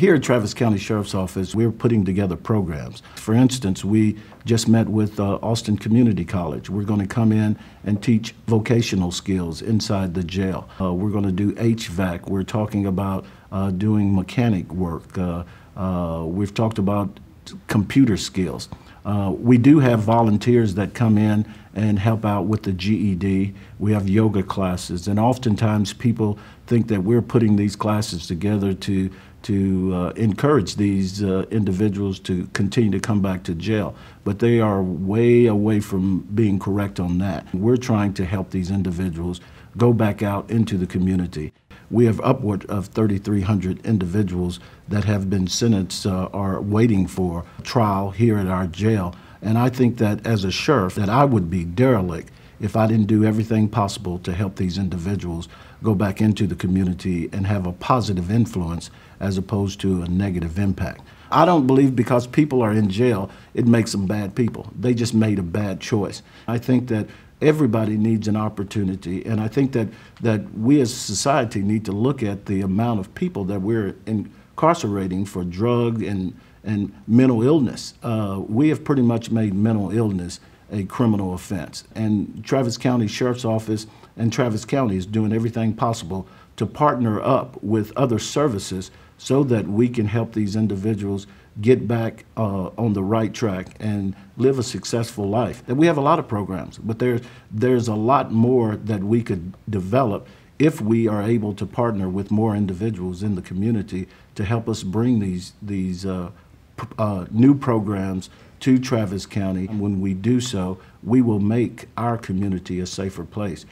Here at Travis County Sheriff's Office, we're putting together programs. For instance, we just met with uh, Austin Community College. We're going to come in and teach vocational skills inside the jail. Uh, we're going to do HVAC. We're talking about uh, doing mechanic work. Uh, uh, we've talked about computer skills. Uh, we do have volunteers that come in and help out with the GED. We have yoga classes, and oftentimes people think that we're putting these classes together to to uh, encourage these uh, individuals to continue to come back to jail. But they are way away from being correct on that. We're trying to help these individuals go back out into the community. We have upward of 3,300 individuals that have been sentenced uh, are waiting for trial here at our jail. And I think that as a sheriff, that I would be derelict if I didn't do everything possible to help these individuals go back into the community and have a positive influence as opposed to a negative impact. I don't believe because people are in jail, it makes them bad people. They just made a bad choice. I think that everybody needs an opportunity, and I think that, that we as a society need to look at the amount of people that we're incarcerating for drug and, and mental illness. Uh, we have pretty much made mental illness a criminal offense. And Travis County Sheriff's Office and Travis County is doing everything possible to partner up with other services so that we can help these individuals get back uh, on the right track and live a successful life. And we have a lot of programs, but there's, there's a lot more that we could develop if we are able to partner with more individuals in the community to help us bring these, these uh, uh, new programs to Travis County. When we do so, we will make our community a safer place.